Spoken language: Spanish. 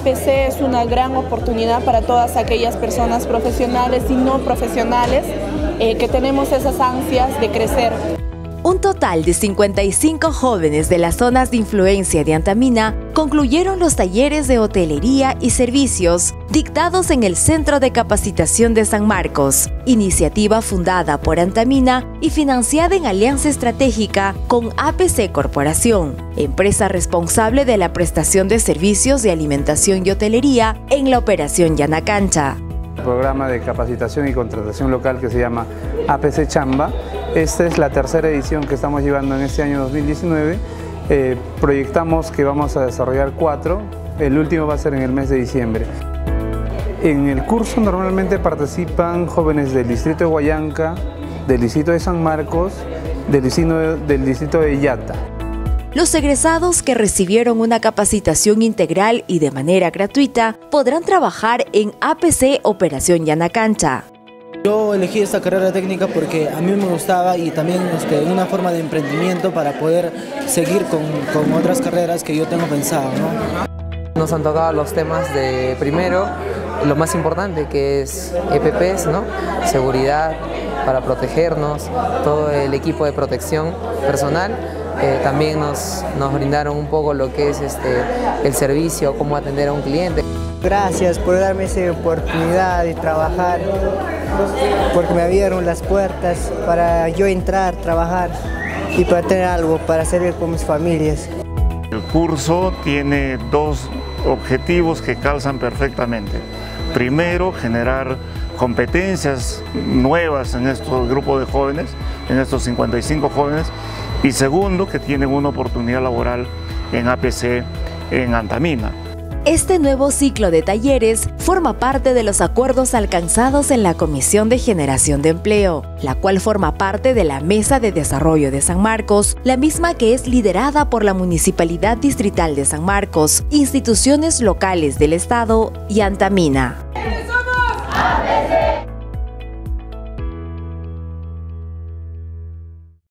APC es una gran oportunidad para todas aquellas personas profesionales y no profesionales eh, que tenemos esas ansias de crecer. Un total de 55 jóvenes de las zonas de influencia de Antamina concluyeron los talleres de hotelería y servicios dictados en el Centro de Capacitación de San Marcos, iniciativa fundada por Antamina y financiada en alianza estratégica con APC Corporación, empresa responsable de la prestación de servicios de alimentación y hotelería en la operación Yanacancha programa de capacitación y contratación local que se llama APC Chamba. Esta es la tercera edición que estamos llevando en este año 2019. Eh, proyectamos que vamos a desarrollar cuatro, el último va a ser en el mes de diciembre. En el curso normalmente participan jóvenes del distrito de Guayanca, del distrito de San Marcos, del distrito del distrito de Yata. Los egresados que recibieron una capacitación integral y de manera gratuita podrán trabajar en APC Operación Yanacancha. Yo elegí esta carrera técnica porque a mí me gustaba y también este, una forma de emprendimiento para poder seguir con, con otras carreras que yo tengo pensado. Nos han tocado los temas de primero, lo más importante que es EPPs, ¿no? seguridad para protegernos, todo el equipo de protección personal eh, también nos, nos brindaron un poco lo que es este, el servicio, cómo atender a un cliente. Gracias por darme esa oportunidad de trabajar, porque me abrieron las puertas para yo entrar, trabajar y para tener algo para servir con mis familias. El curso tiene dos objetivos que calzan perfectamente. Primero, generar competencias nuevas en estos grupos de jóvenes, en estos 55 jóvenes, y segundo, que tienen una oportunidad laboral en APC en Antamina. Este nuevo ciclo de talleres forma parte de los acuerdos alcanzados en la Comisión de Generación de Empleo, la cual forma parte de la Mesa de Desarrollo de San Marcos, la misma que es liderada por la Municipalidad Distrital de San Marcos, instituciones locales del Estado y Antamina.